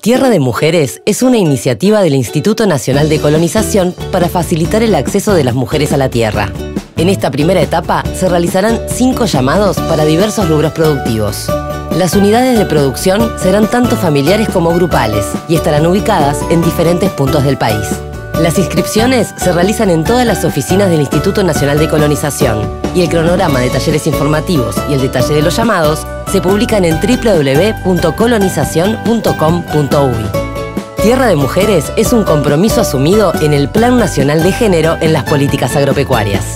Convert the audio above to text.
Tierra de Mujeres es una iniciativa del Instituto Nacional de Colonización para facilitar el acceso de las mujeres a la tierra. En esta primera etapa se realizarán cinco llamados para diversos rubros productivos. Las unidades de producción serán tanto familiares como grupales y estarán ubicadas en diferentes puntos del país. Las inscripciones se realizan en todas las oficinas del Instituto Nacional de Colonización y el cronograma de talleres informativos y el detalle de los llamados se publican en www.colonizacion.com.uy. Tierra de Mujeres es un compromiso asumido en el Plan Nacional de Género en las Políticas Agropecuarias.